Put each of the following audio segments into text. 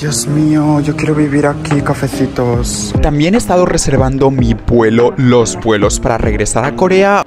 Dios mío, yo quiero vivir aquí, cafecitos. También he estado reservando mi vuelo, los vuelos para regresar a Corea.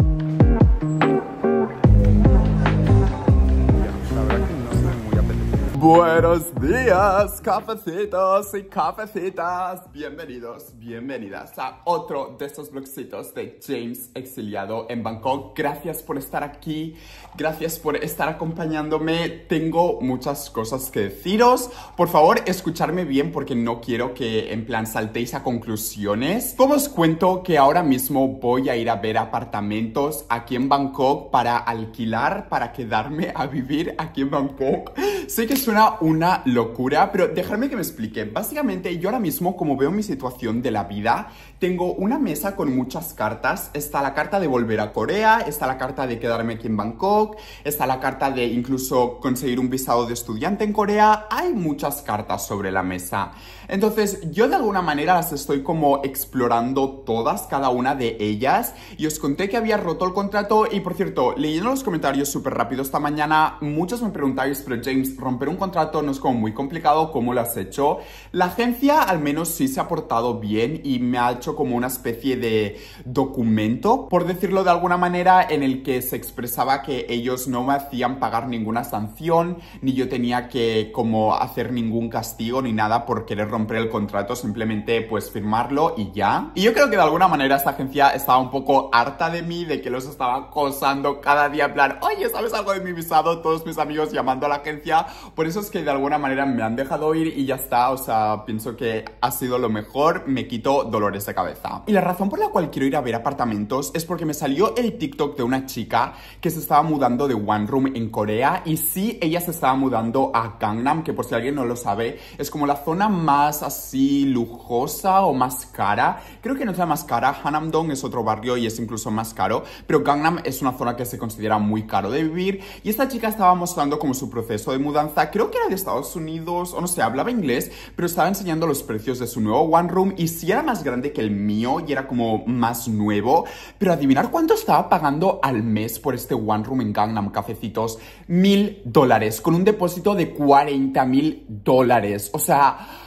Buenos días, cafecitos y cafecitas. Bienvenidos, bienvenidas a otro de estos blogcitos de James exiliado en Bangkok. Gracias por estar aquí, gracias por estar acompañándome. Tengo muchas cosas que deciros. Por favor, escucharme bien porque no quiero que en plan saltéis a conclusiones. Como os cuento que ahora mismo voy a ir a ver apartamentos aquí en Bangkok para alquilar, para quedarme a vivir aquí en Bangkok. Sé que suena una locura, pero dejadme que me explique. Básicamente, yo ahora mismo, como veo mi situación de la vida, tengo una mesa con muchas cartas. Está la carta de volver a Corea, está la carta de quedarme aquí en Bangkok, está la carta de incluso conseguir un visado de estudiante en Corea. Hay muchas cartas sobre la mesa. Entonces, yo de alguna manera las estoy como explorando todas, cada una de ellas. Y os conté que había roto el contrato. Y por cierto, leyendo los comentarios súper rápido esta mañana, muchos me preguntáis, pero James, romper un contrato no es como muy complicado, ¿cómo lo has hecho? La agencia al menos sí se ha portado bien y me ha hecho como una especie de documento, por decirlo de alguna manera, en el que se expresaba que ellos no me hacían pagar ninguna sanción, ni yo tenía que como hacer ningún castigo ni nada por querer romper el contrato, simplemente pues firmarlo y ya. Y yo creo que de alguna manera esta agencia estaba un poco harta de mí, de que los estaba acosando cada día, en plan, oye, ¿sabes algo de mi visado? Todos mis amigos llamando a la agencia. Por eso es que de alguna manera me han dejado ir y ya está, o sea, pienso que ha sido lo mejor, me quito dolores de cabeza. Y la razón por la cual quiero ir a ver apartamentos es porque me salió el TikTok de una chica que se estaba mudando de One Room en Corea y sí, ella se estaba mudando a Gangnam, que por si alguien no lo sabe, es como la zona más así lujosa o más cara. Creo que no es la más cara, Hanamdong es otro barrio y es incluso más caro, pero Gangnam es una zona que se considera muy caro de vivir y esta chica estaba mostrando como su proceso de mudanza, creo que era de Estados Unidos, o no sé, hablaba inglés, pero estaba enseñando los precios de su nuevo One Room y sí era más grande que el mío y era como más nuevo, pero adivinar cuánto estaba pagando al mes por este One Room en Gangnam Cafecitos, mil dólares, con un depósito de 40 mil dólares, o sea...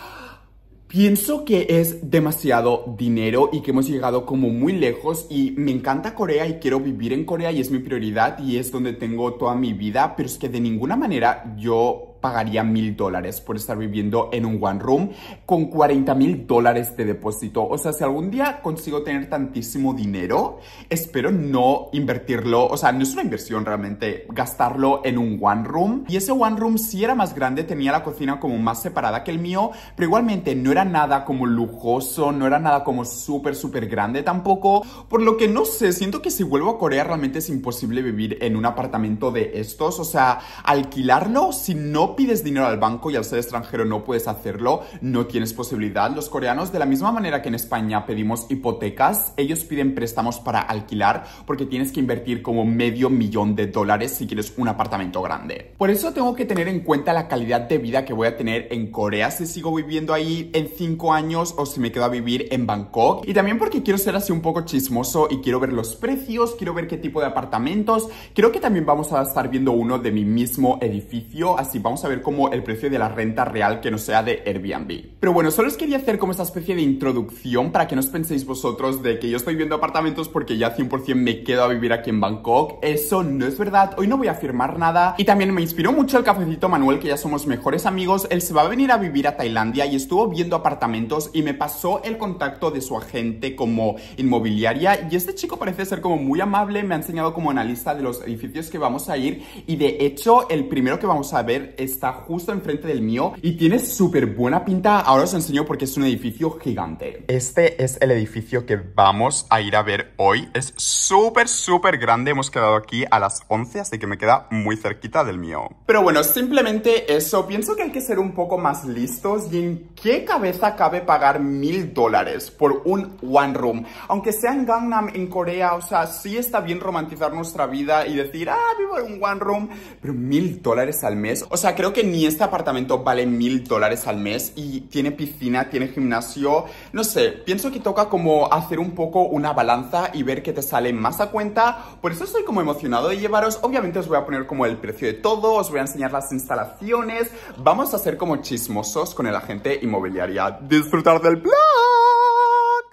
Pienso que es demasiado dinero y que hemos llegado como muy lejos y me encanta Corea y quiero vivir en Corea y es mi prioridad y es donde tengo toda mi vida, pero es que de ninguna manera yo pagaría mil dólares por estar viviendo en un one room con 40 mil dólares de depósito. O sea, si algún día consigo tener tantísimo dinero, espero no invertirlo, o sea, no es una inversión realmente, gastarlo en un one room. Y ese one room sí era más grande, tenía la cocina como más separada que el mío, pero igualmente no era nada como lujoso, no era nada como súper, súper grande tampoco. Por lo que no sé, siento que si vuelvo a Corea realmente es imposible vivir en un apartamento de estos. O sea, alquilarlo si no pides dinero al banco y al ser extranjero no puedes hacerlo, no tienes posibilidad. Los coreanos, de la misma manera que en España pedimos hipotecas, ellos piden préstamos para alquilar porque tienes que invertir como medio millón de dólares si quieres un apartamento grande. Por eso tengo que tener en cuenta la calidad de vida que voy a tener en Corea si sigo viviendo ahí en 5 años o si me quedo a vivir en Bangkok. Y también porque quiero ser así un poco chismoso y quiero ver los precios, quiero ver qué tipo de apartamentos. Creo que también vamos a estar viendo uno de mi mismo edificio, así vamos a ver como el precio de la renta real que no sea de Airbnb. Pero bueno, solo os quería hacer como esta especie de introducción para que no os penséis vosotros de que yo estoy viendo apartamentos porque ya 100% me quedo a vivir aquí en Bangkok. Eso no es verdad, hoy no voy a afirmar nada. Y también me inspiró mucho el cafecito Manuel, que ya somos mejores amigos. Él se va a venir a vivir a Tailandia y estuvo viendo apartamentos y me pasó el contacto de su agente como inmobiliaria. Y este chico parece ser como muy amable, me ha enseñado como una lista de los edificios que vamos a ir. Y de hecho, el primero que vamos a ver es está justo enfrente del mío y tiene súper buena pinta. Ahora os enseño porque es un edificio gigante. Este es el edificio que vamos a ir a ver hoy. Es súper, súper grande. Hemos quedado aquí a las 11, así que me queda muy cerquita del mío. Pero bueno, simplemente eso. Pienso que hay que ser un poco más listos y en qué cabeza cabe pagar mil dólares por un one room. Aunque sea en Gangnam, en Corea, o sea, sí está bien romantizar nuestra vida y decir, ah, vivo en un one room, pero mil dólares al mes. O sea, creo que ni este apartamento vale mil dólares al mes y tiene piscina, tiene gimnasio. No sé, pienso que toca como hacer un poco una balanza y ver qué te sale más a cuenta. Por eso estoy como emocionado de llevaros. Obviamente os voy a poner como el precio de todo, os voy a enseñar las instalaciones. Vamos a ser como chismosos con el agente inmobiliaria. Disfrutar del blog.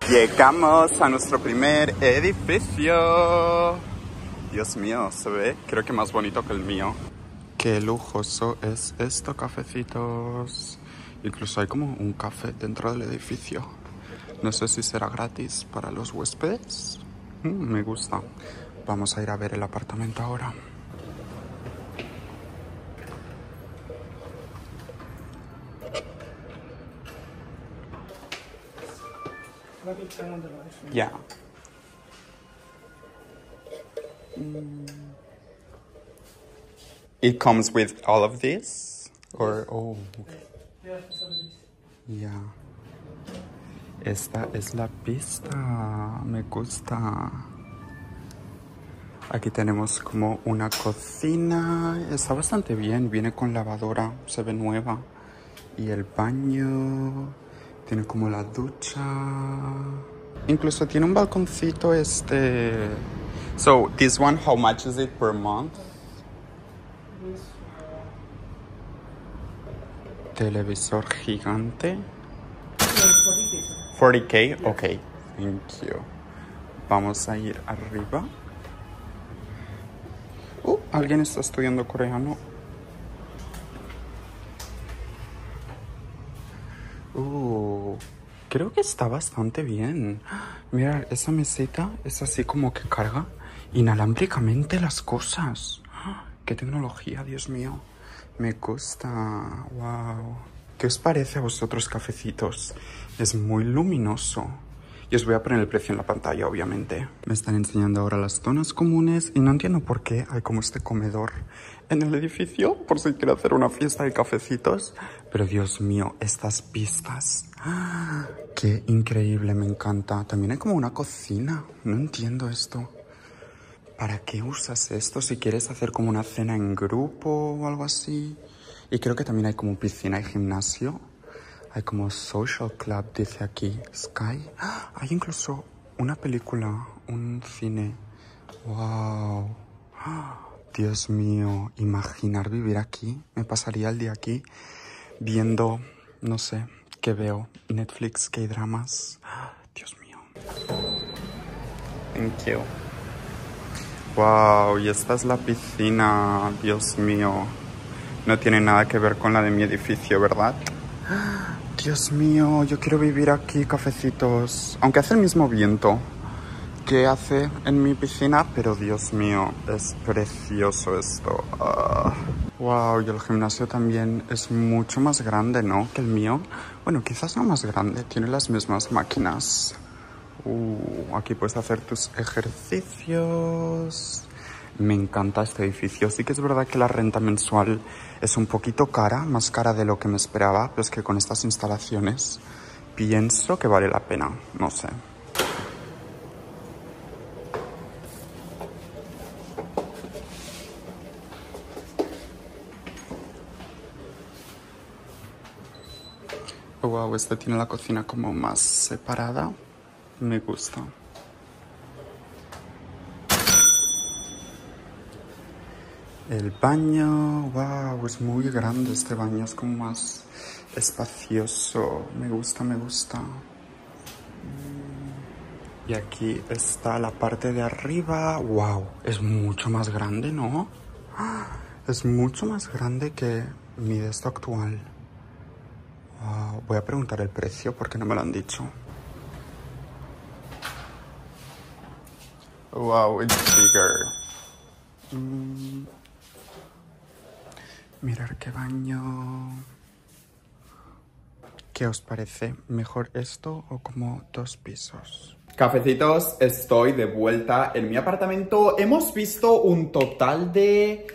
Llegamos a nuestro primer edificio. Dios mío, se ve, creo que más bonito que el mío. Qué lujoso es esto, cafecitos. Incluso hay como un café dentro del edificio. No sé si será gratis para los huéspedes. Mm, me gusta. Vamos a ir a ver el apartamento ahora. Ya. Mm. It comes with all of this? Or, oh, Ya. Esta es la pista. Me gusta. Aquí tenemos como una cocina. Está bastante bien. Viene con lavadora. Se ve nueva. Y el baño. Tiene como la ducha. Incluso tiene un balconcito este. So, this one, how much is it per month? Televisor gigante. 40k, ok, thank you. Vamos a ir arriba. Uh, alguien está estudiando coreano. Uh, creo que está bastante bien. Mira, esa meseta es así como que carga inalámbricamente las cosas. ¡Qué tecnología, Dios mío! Me gusta. ¡Wow! ¿Qué os parece a vosotros, cafecitos? Es muy luminoso. Y os voy a poner el precio en la pantalla, obviamente. Me están enseñando ahora las zonas comunes y no entiendo por qué hay como este comedor en el edificio, por si quiero hacer una fiesta de cafecitos. Pero Dios mío, estas pistas. ¡Ah! ¡Qué increíble! Me encanta. También hay como una cocina. No entiendo esto. ¿Para qué usas esto si quieres hacer como una cena en grupo o algo así? Y creo que también hay como piscina y gimnasio. Hay como social club, dice aquí, Sky. Hay incluso una película, un cine. ¡Wow! Dios mío, imaginar vivir aquí. Me pasaría el día aquí viendo, no sé, qué veo. Netflix, qué dramas. Dios mío. Thank you. Wow, y esta es la piscina, Dios mío. No tiene nada que ver con la de mi edificio, ¿verdad? Dios mío, yo quiero vivir aquí, cafecitos. Aunque hace el mismo viento que hace en mi piscina, pero Dios mío, es precioso esto. Wow, y el gimnasio también es mucho más grande, ¿no? Que el mío. Bueno, quizás no más grande, tiene las mismas máquinas. Uh, aquí puedes hacer tus ejercicios. Me encanta este edificio. Sí que es verdad que la renta mensual es un poquito cara, más cara de lo que me esperaba, pero es que con estas instalaciones pienso que vale la pena. No sé. Wow, este tiene la cocina como más separada. Me gusta. El baño, wow, es muy grande este baño, es como más espacioso. Me gusta, me gusta. Y aquí está la parte de arriba. Wow, es mucho más grande, ¿no? Es mucho más grande que mi de esto actual. Wow, voy a preguntar el precio porque no me lo han dicho. Wow, it's bigger. Mm. Mirar qué baño. ¿Qué os parece? ¿Mejor esto o como dos pisos? Cafecitos, estoy de vuelta en mi apartamento. Hemos visto un total de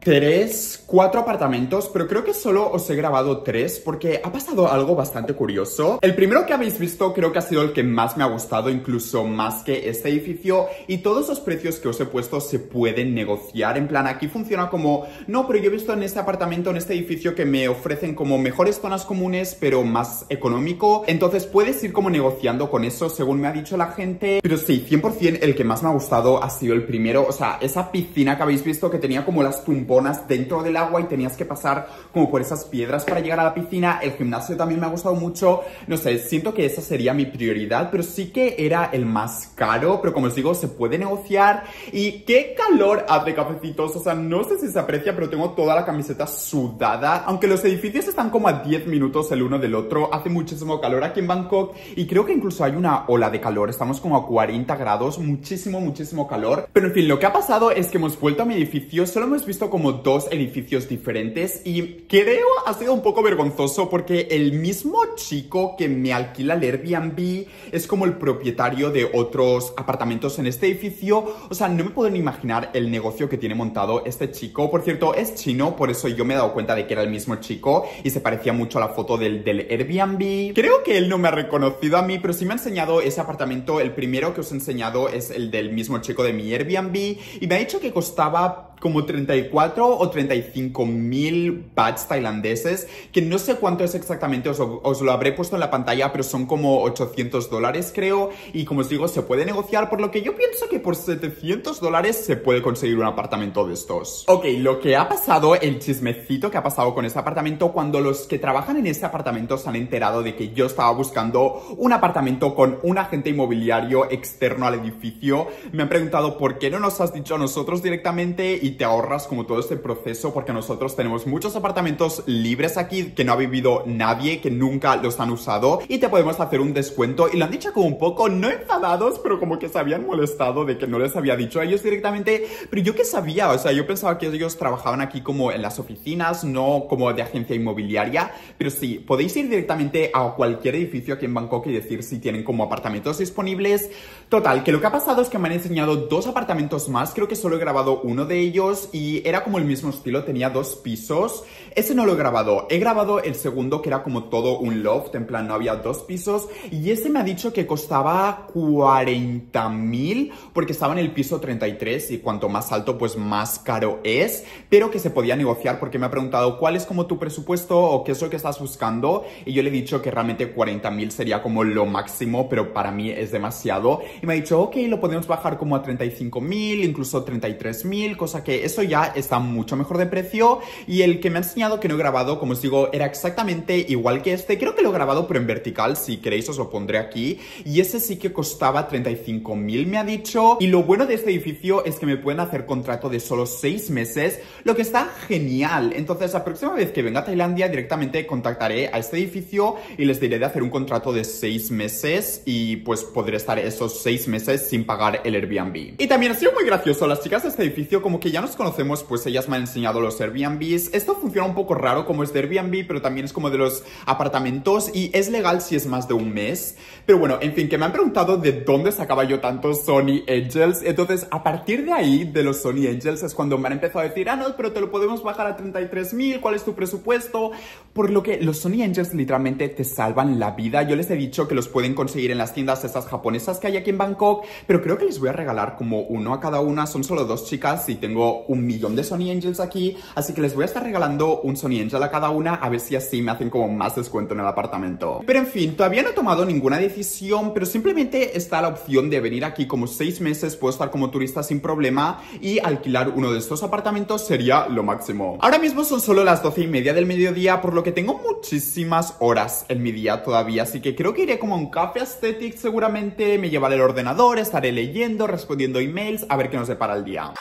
tres, cuatro apartamentos, pero creo que solo os he grabado tres porque ha pasado algo bastante curioso. El primero que habéis visto creo que ha sido el que más me ha gustado, incluso más que este edificio, y todos los precios que os he puesto se pueden negociar. En plan, aquí funciona como, no, pero yo he visto en este apartamento, en este edificio, que me ofrecen como mejores zonas comunes, pero más económico. Entonces puedes ir como negociando con eso, según me ha dicho la gente. Pero sí, 100% el que más me ha gustado ha sido el primero. O sea, esa piscina que habéis visto que tenía como las tumbas dentro del agua y tenías que pasar como por esas piedras para llegar a la piscina. El gimnasio también me ha gustado mucho. No sé, siento que esa sería mi prioridad, pero sí que era el más caro. Pero como os digo, se puede negociar. Y qué calor hace, cafecitos. O sea, no sé si se aprecia, pero tengo toda la camiseta sudada. Aunque los edificios están como a 10 minutos el uno del otro, hace muchísimo calor aquí en Bangkok. Y creo que incluso hay una ola de calor. Estamos como a 40 grados, muchísimo, muchísimo calor. Pero en fin, lo que ha pasado es que hemos vuelto a mi edificio. Solo hemos visto como como dos edificios diferentes y creo ha sido un poco vergonzoso porque el mismo chico que me alquila el Airbnb es como el propietario de otros apartamentos en este edificio. O sea, no me puedo imaginar el negocio que tiene montado este chico. Por cierto, es chino, por eso yo me he dado cuenta de que era el mismo chico y se parecía mucho a la foto del, del Airbnb. Creo que él no me ha reconocido a mí, pero sí me ha enseñado ese apartamento. El primero que os he enseñado es el del mismo chico de mi Airbnb y me ha dicho que costaba como 34 o 35 mil bahts tailandeses, que no sé cuánto es exactamente, os, lo habré puesto en la pantalla, pero son como 800 dólares creo, y como os digo, se puede negociar, por lo que yo pienso que por 700 dólares se puede conseguir un apartamento de estos. Ok, lo que ha pasado, el chismecito que ha pasado con este apartamento, cuando los que trabajan en este apartamento se han enterado de que yo estaba buscando un apartamento con un agente inmobiliario externo al edificio, me han preguntado por qué no nos has dicho a nosotros directamente te ahorras como todo este proceso porque nosotros tenemos muchos apartamentos libres aquí que no ha vivido nadie, que nunca los han usado y te podemos hacer un descuento. Y lo han dicho como un poco no enfadados, pero como que se habían molestado de que no les había dicho a ellos directamente, pero yo que sabía, o sea, yo pensaba que ellos trabajaban aquí como en las oficinas, no como de agencia inmobiliaria, pero sí, podéis ir directamente a cualquier edificio aquí en Bangkok y decir si tienen como apartamentos disponibles. Total, que lo que ha pasado es que me han enseñado dos apartamentos más, creo que solo he grabado uno de ellos y era como el mismo estilo, tenía dos pisos. Ese no lo he grabado, he grabado el segundo que era como todo un loft, en plan no había dos pisos y ese me ha dicho que costaba 40 mil porque estaba en el piso 33 y cuanto más alto pues más caro es, pero que se podía negociar porque me ha preguntado cuál es como tu presupuesto o qué es lo que estás buscando y yo le he dicho que realmente 40 mil sería como lo máximo, pero para mí es demasiado. Y me ha dicho ok, lo podemos bajar como a 35 mil, incluso 33 mil, cosa que eso ya está mucho mejor de precio. Y el que me ha que no he grabado, como os digo, era exactamente igual que este, creo que lo he grabado pero en vertical, si queréis os lo pondré aquí y ese sí que costaba 35 mil me ha dicho y lo bueno de este edificio es que me pueden hacer contrato de solo 6 meses, lo que está genial, entonces la próxima vez que venga a Tailandia directamente contactaré a este edificio y les diré de hacer un contrato de 6 meses y pues podré estar esos 6 meses sin pagar el Airbnb. Y también ha sido muy gracioso, las chicas de este edificio como que ya nos conocemos, pues ellas me han enseñado los Airbnbs. Esto funciona un poco raro como es de Airbnb, pero también es como de los apartamentos y es legal si es más de un mes. Pero bueno, en fin, que me han preguntado de dónde sacaba yo tantos Sony Angels. Entonces, a partir de ahí, de los Sony Angels, es cuando me han empezado a decir, ah, no, pero te lo podemos bajar a 33 mil, ¿cuál es tu presupuesto? Por lo que los Sony Angels literalmente te salvan la vida. Yo les he dicho que los pueden conseguir en las tiendas estas japonesas que hay aquí en Bangkok, pero creo que les voy a regalar como uno a cada una. Son solo dos chicas y tengo un millón de Sony Angels aquí, así que les voy a estar regalando un Sony Angel a cada una, a ver si así me hacen como más descuento en el apartamento. Pero en fin, todavía no he tomado ninguna decisión, pero simplemente está la opción de venir aquí como seis meses, puedo estar como turista sin problema y alquilar uno de estos apartamentos sería lo máximo. Ahora mismo son solo las doce y media del mediodía, por lo que tengo muchísimas horas en mi día todavía, así que creo que iré como a un café aesthetic seguramente, me llevaré el ordenador, estaré leyendo, respondiendo emails, a ver qué nos depara el día.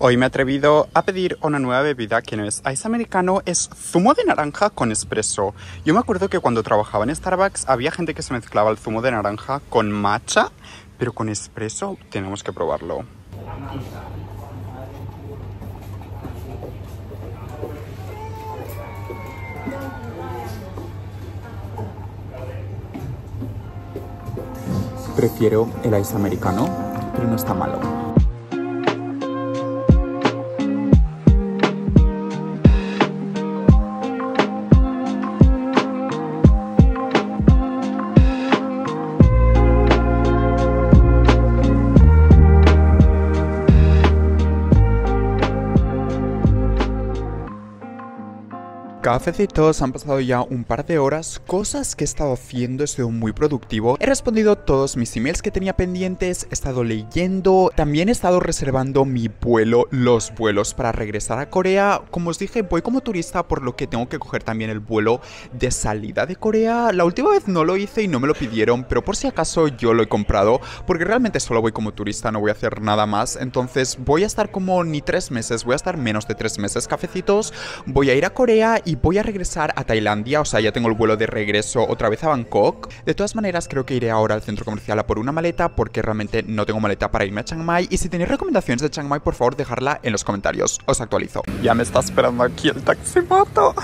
Hoy me he atrevido a pedir una nueva bebida que no es ice americano, es zumo de naranja con espresso. Yo me acuerdo que cuando trabajaba en Starbucks había gente que se mezclaba el zumo de naranja con matcha, pero con espresso tenemos que probarlo. Prefiero el ice americano, pero no está malo. Cafecitos, han pasado ya un par de horas, cosas que he estado haciendo, he sido muy productivo, he respondido todos mis emails que tenía pendientes, he estado leyendo, también he estado reservando mi vuelo, los vuelos para regresar a Corea, como os dije voy como turista por lo que tengo que coger también el vuelo de salida de Corea, la última vez no lo hice y no me lo pidieron, pero por si acaso yo lo he comprado, porque realmente solo voy como turista, no voy a hacer nada más, entonces voy a estar como ni tres meses, voy a estar menos de tres meses cafecitos, voy a ir a Corea y voy a regresar a Tailandia, o sea, ya tengo el vuelo de regreso otra vez a Bangkok. De todas maneras, creo que iré ahora al centro comercial a por una maleta porque realmente no tengo maleta para irme a Chiang Mai. Y si tenéis recomendaciones de Chiang Mai, por favor, dejarla en los comentarios. Os actualizo. Ya me está esperando aquí el taximoto.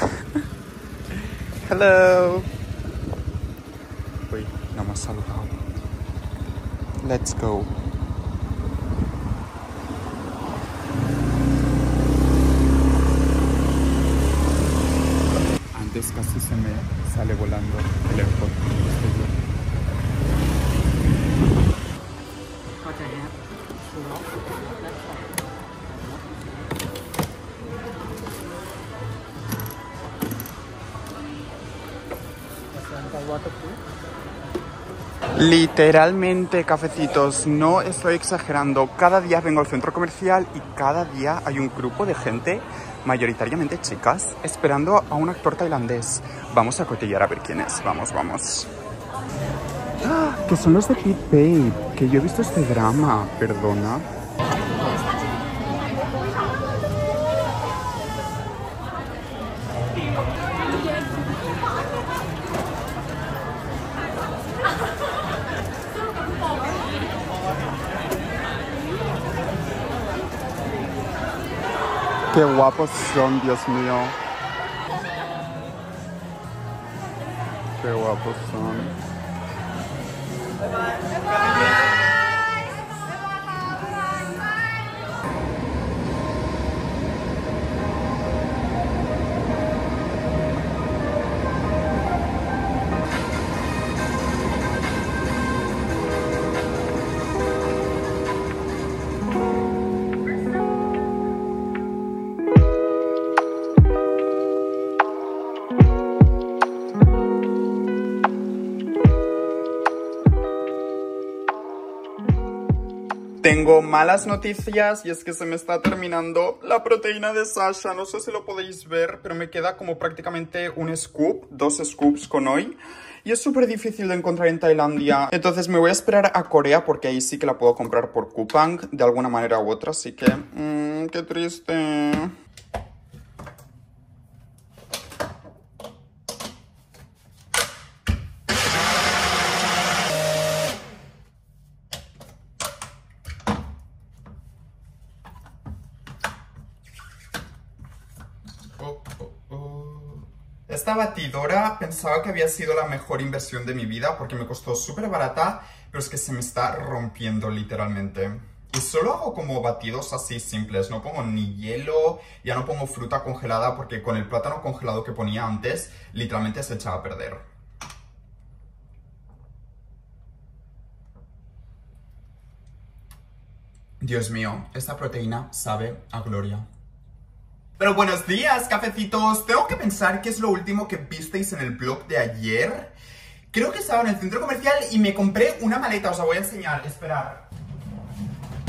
Hello. Uy, no me ha saludado. Let's go. casi se me sale volando el AirPod. Literalmente, cafecitos, no estoy exagerando. Cada día vengo al centro comercial y cada día hay un grupo de gente mayoritariamente chicas, esperando a un actor tailandés. Vamos a cotillar a ver quién es. Vamos, vamos. ¡Ah! Que son los de Pit Babe, que yo he visto este drama, perdona. Qué guapos son, Dios mío. Qué guapos son. Tengo malas noticias y es que se me está terminando la proteína de Sasha. No sé si lo podéis ver, pero me queda como prácticamente un scoop, dos scoops con hoy. Y es súper difícil de encontrar en Tailandia. Entonces me voy a esperar a Corea porque ahí sí que la puedo comprar por Kupang de alguna manera u otra. Así que, mmm, qué triste. Esta batidora pensaba que había sido la mejor inversión de mi vida porque me costó súper barata, pero es que se me está rompiendo literalmente. Y solo hago como batidos así simples, no pongo ni hielo, ya no pongo fruta congelada porque con el plátano congelado que ponía antes, literalmente se echaba a perder. Dios mío, esta proteína sabe a gloria. Pero buenos días, cafecitos. Tengo que pensar qué es lo último que visteis en el blog de ayer. Creo que estaba en el centro comercial y me compré una maleta. Os la voy a enseñar. Esperar.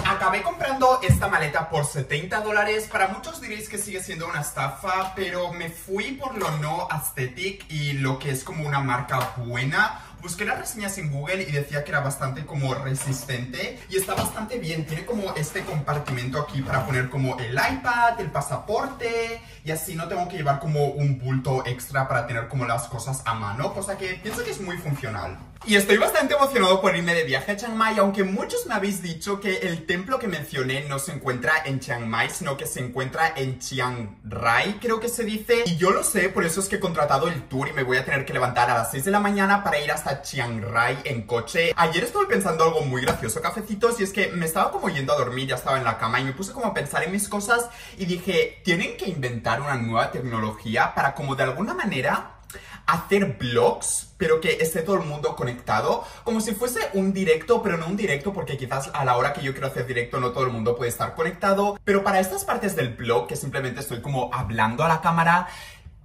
Acabé comprando esta maleta por 70 dólares. Para muchos diréis que sigue siendo una estafa, pero me fui por lo no aesthetic y lo que es como una marca buena busqué las reseñas en Google y decía que era bastante como resistente y está bastante bien. Tiene como este compartimento aquí para poner como el iPad, el pasaporte y así no tengo que llevar como un bulto extra para tener como las cosas a mano, cosa que pienso que es muy funcional. Y estoy bastante emocionado por irme de viaje a Chiang Mai, aunque muchos me habéis dicho que el templo que mencioné no se encuentra en Chiang Mai, sino que se encuentra en Chiang Rai, creo que se dice. Y yo lo sé, por eso es que he contratado el tour y me voy a tener que levantar a las 6 de la mañana para ir hasta Chiang Rai en coche. Ayer estuve pensando algo muy gracioso, cafecitos, y es que me estaba como yendo a dormir, ya estaba en la cama y me puse como a pensar en mis cosas y dije, tienen que inventar una nueva tecnología para como de alguna manera hacer vlogs, pero que esté todo el mundo conectado, como si fuese un directo, pero no un directo porque quizás a la hora que yo quiero hacer directo no todo el mundo puede estar conectado, pero para estas partes del blog que simplemente estoy como hablando a la cámara,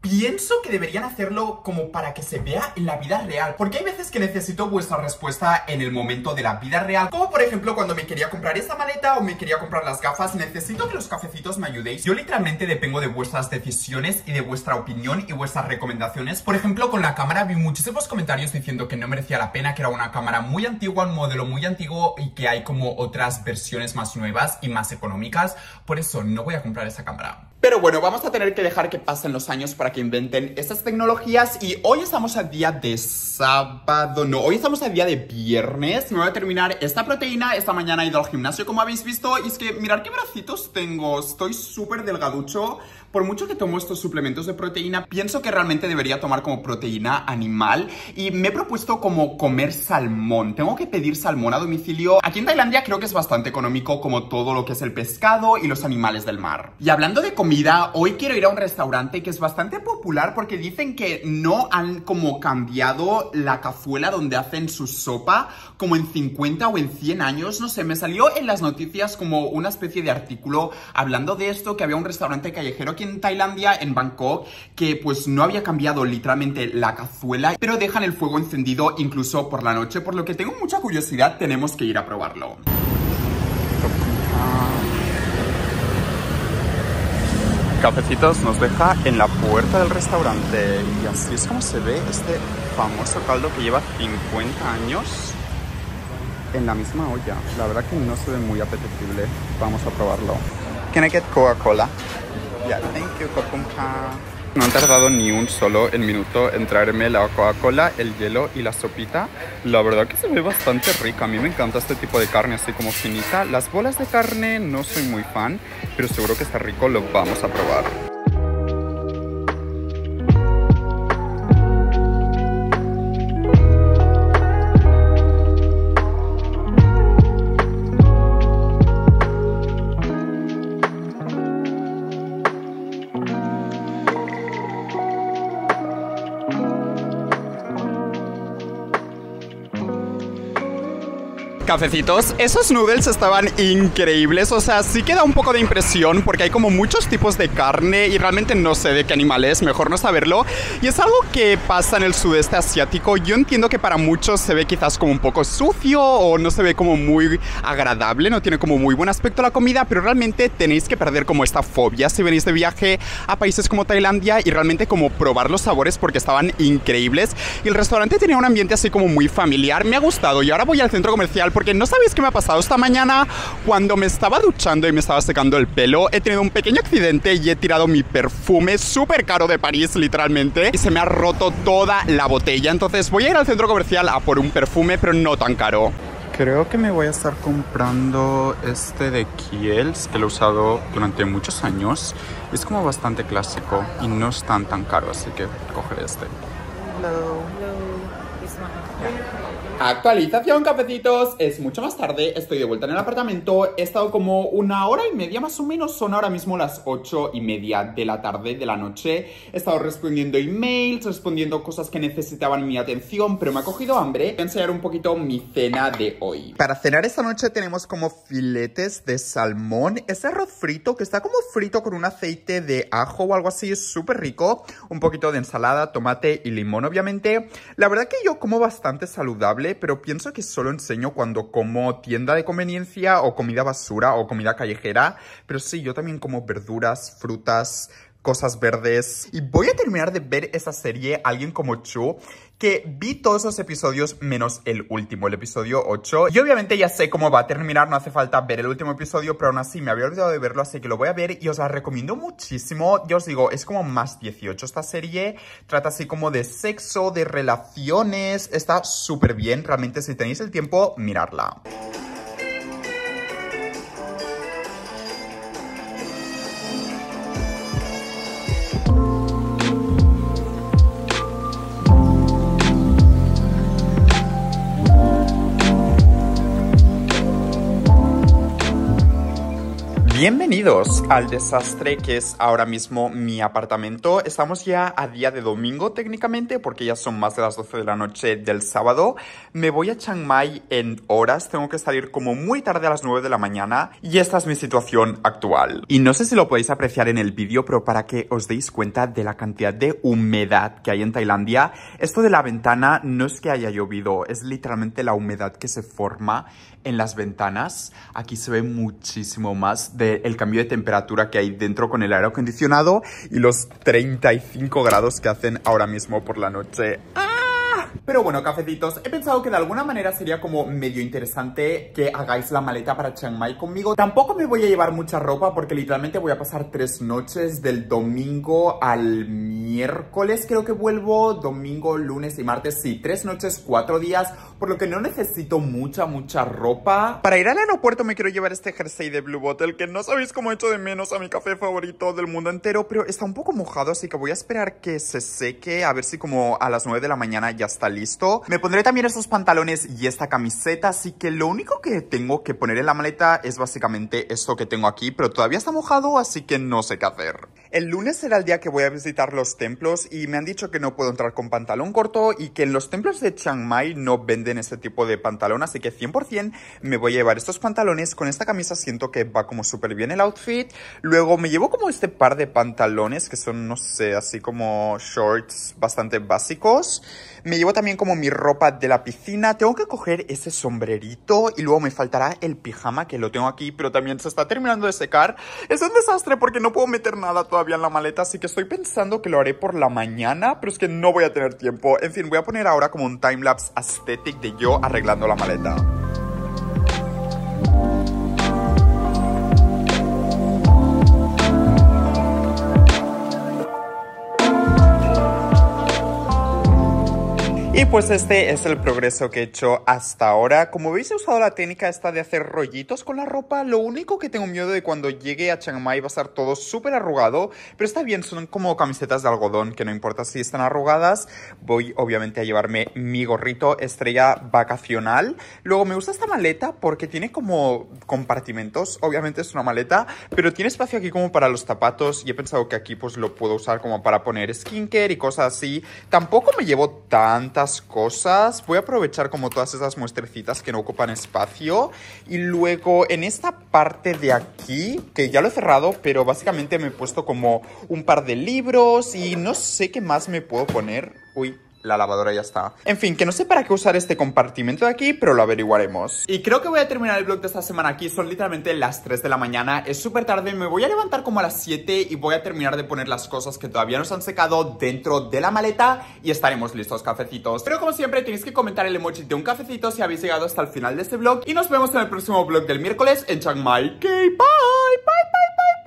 Pienso que deberían hacerlo como para que se vea en la vida real, porque hay veces que necesito vuestra respuesta en el momento de la vida real, como por ejemplo cuando me quería comprar esta maleta o me quería comprar las gafas, necesito que los cafecitos me ayudéis. Yo literalmente dependo de vuestras decisiones y de vuestra opinión y vuestras recomendaciones. Por ejemplo, con la cámara vi muchísimos comentarios diciendo que no merecía la pena, que era una cámara muy antigua, un modelo muy antiguo y que hay como otras versiones más nuevas y más económicas. Por eso no voy a comprar esa cámara. Pero bueno, vamos a tener que dejar que pasen los años para que inventen estas tecnologías y hoy estamos a día de sábado, no, hoy estamos a día de viernes, me voy a terminar esta proteína, esta mañana he ido al gimnasio como habéis visto y es que mirar qué bracitos tengo, estoy súper delgaducho, por mucho que tomo estos suplementos de proteína, pienso que realmente debería tomar como proteína animal y me he propuesto como comer salmón. Tengo que pedir salmón a domicilio. Aquí en Tailandia creo que es bastante económico como todo lo que es el pescado y los animales del mar. Y hablando de comida, hoy quiero ir a un restaurante que es bastante popular porque dicen que no han como cambiado la cazuela donde hacen su sopa como en 50 o en 100 años. No sé, me salió en las noticias como una especie de artículo hablando de esto, que había un restaurante callejero en Tailandia, en Bangkok, que pues no había cambiado literalmente la cazuela, pero dejan el fuego encendido incluso por la noche, por lo que tengo mucha curiosidad, tenemos que ir a probarlo. Cafecitos nos deja en la puerta del restaurante y así es como se ve este famoso caldo que lleva 50 años en la misma olla. La verdad que no se ve muy apetecible. Vamos a probarlo. Can I get Coca-Cola? Thank you, No han tardado ni un solo el minuto en traerme la Coca-Cola, el hielo y la sopita. La verdad que se ve bastante rica. A mí me encanta este tipo de carne así como finita. Las bolas de carne no soy muy fan, pero seguro que está rico, lo vamos a probar. Cafecitos. Esos noodles estaban increíbles, o sea, sí queda un poco de impresión porque hay como muchos tipos de carne y realmente no sé de qué animal es, mejor no saberlo. Y es algo que pasa en el sudeste asiático. Yo entiendo que para muchos se ve quizás como un poco sucio o no se ve como muy agradable, no tiene como muy buen aspecto la comida, pero realmente tenéis que perder como esta fobia si venís de viaje a países como Tailandia y realmente como probar los sabores porque estaban increíbles. Y el restaurante tenía un ambiente así como muy familiar, me ha gustado y ahora voy al centro comercial porque no sabéis qué me ha pasado esta mañana cuando me estaba duchando y me estaba secando el pelo. He tenido un pequeño accidente y he tirado mi perfume súper caro de París, literalmente, y se me ha roto toda la botella. Entonces voy a ir al centro comercial a por un perfume, pero no tan caro. Creo que me voy a estar comprando este de Kiehl's, que lo he usado durante muchos años. Es como bastante clásico y no es tan tan caro, así que cogeré este. Hello. Actualización, cafecitos. Es mucho más tarde, estoy de vuelta en el apartamento. He estado como una hora y media más o menos. Son ahora mismo las ocho y media de la tarde, de la noche. He estado respondiendo emails, respondiendo cosas que necesitaban mi atención, pero me ha cogido hambre. Voy a enseñar un poquito mi cena de hoy. Para cenar esta noche tenemos como filetes de salmón. Ese arroz frito que está como frito con un aceite de ajo o algo así. Es súper rico. Un poquito de ensalada, tomate y limón, obviamente. La verdad que yo como bastante saludable pero pienso que solo enseño cuando como tienda de conveniencia o comida basura o comida callejera. Pero sí, yo también como verduras, frutas, cosas verdes. Y voy a terminar de ver esa serie, Alguien como Chu, que vi todos los episodios menos el último, el episodio 8. Y obviamente ya sé cómo va a terminar, no hace falta ver el último episodio, pero aún así me había olvidado de verlo, así que lo voy a ver y os la recomiendo muchísimo. Ya os digo, es como más 18 esta serie, trata así como de sexo, de relaciones, está súper bien, realmente si tenéis el tiempo, mirarla. Bienvenidos al desastre que es ahora mismo mi apartamento. Estamos ya a día de domingo técnicamente porque ya son más de las 12 de la noche del sábado. Me voy a Chiang Mai en horas, tengo que salir como muy tarde a las 9 de la mañana y esta es mi situación actual. Y no sé si lo podéis apreciar en el vídeo, pero para que os deis cuenta de la cantidad de humedad que hay en Tailandia, esto de la ventana no es que haya llovido, es literalmente la humedad que se forma en las ventanas. Aquí se ve muchísimo más del cambio de temperatura que hay dentro con el aire acondicionado y los 35 grados que hacen ahora mismo por la noche. Pero bueno, cafecitos, he pensado que de alguna manera sería como medio interesante que hagáis la maleta para Chiang Mai conmigo. Tampoco me voy a llevar mucha ropa porque literalmente voy a pasar tres noches del domingo al miércoles. Creo que vuelvo domingo, lunes y martes. Sí, tres noches, cuatro días, por lo que no necesito mucha, mucha ropa. Para ir al aeropuerto me quiero llevar este jersey de Blue Bottle que no sabéis cómo echo de menos a mi café favorito del mundo entero, pero está un poco mojado, así que voy a esperar que se seque, a ver si como a las 9 de la mañana ya está listo. Me pondré también estos pantalones y esta camiseta, así que lo único que tengo que poner en la maleta es básicamente esto que tengo aquí, pero todavía está mojado, así que no sé qué hacer. El lunes será el día que voy a visitar los templos y me han dicho que no puedo entrar con pantalón corto y que en los templos de Chiang Mai no venden este tipo de pantalón, así que 100% me voy a llevar estos pantalones. Con esta camisa siento que va como súper bien el outfit. Luego me llevo como este par de pantalones que son, no sé, así como shorts bastante básicos. Me llevo también como mi ropa de la piscina. Tengo que coger ese sombrerito y luego me faltará el pijama que lo tengo aquí, pero también se está terminando de secar. Es un desastre porque no puedo meter nada todavía todavía en la maleta, así que estoy pensando que lo haré por la mañana, pero es que no voy a tener tiempo. En fin, voy a poner ahora como un timelapse aesthetic de yo arreglando la maleta. Y pues este es el progreso que he hecho hasta ahora. Como veis he usado la técnica esta de hacer rollitos con la ropa. Lo único que tengo miedo de cuando llegue a Chiang Mai va a estar todo súper arrugado. Pero está bien, son como camisetas de algodón que no importa si están arrugadas. Voy obviamente a llevarme mi gorrito estrella vacacional. Luego me gusta esta maleta porque tiene como compartimentos. Obviamente es una maleta, pero tiene espacio aquí como para los zapatos. Y he pensado que aquí pues lo puedo usar como para poner skincare y cosas así. Tampoco me llevo tantas cosas. Voy a aprovechar como todas esas muestrecitas que no ocupan espacio. Y luego en esta parte de aquí, que ya lo he cerrado, pero básicamente me he puesto como un par de libros y no sé qué más me puedo poner. Uy, la lavadora ya está. En fin, que no sé para qué usar este compartimento de aquí, pero lo averiguaremos. Y creo que voy a terminar el vlog de esta semana aquí. Son literalmente las 3 de la mañana. Es súper tarde. Me voy a levantar como a las 7 y voy a terminar de poner las cosas que todavía nos han secado dentro de la maleta y estaremos listos, cafecitos. Pero como siempre, tenéis que comentar el emoji de un cafecito si habéis llegado hasta el final de este vlog. Y nos vemos en el próximo vlog del miércoles en Chiang Mai. K-Pop.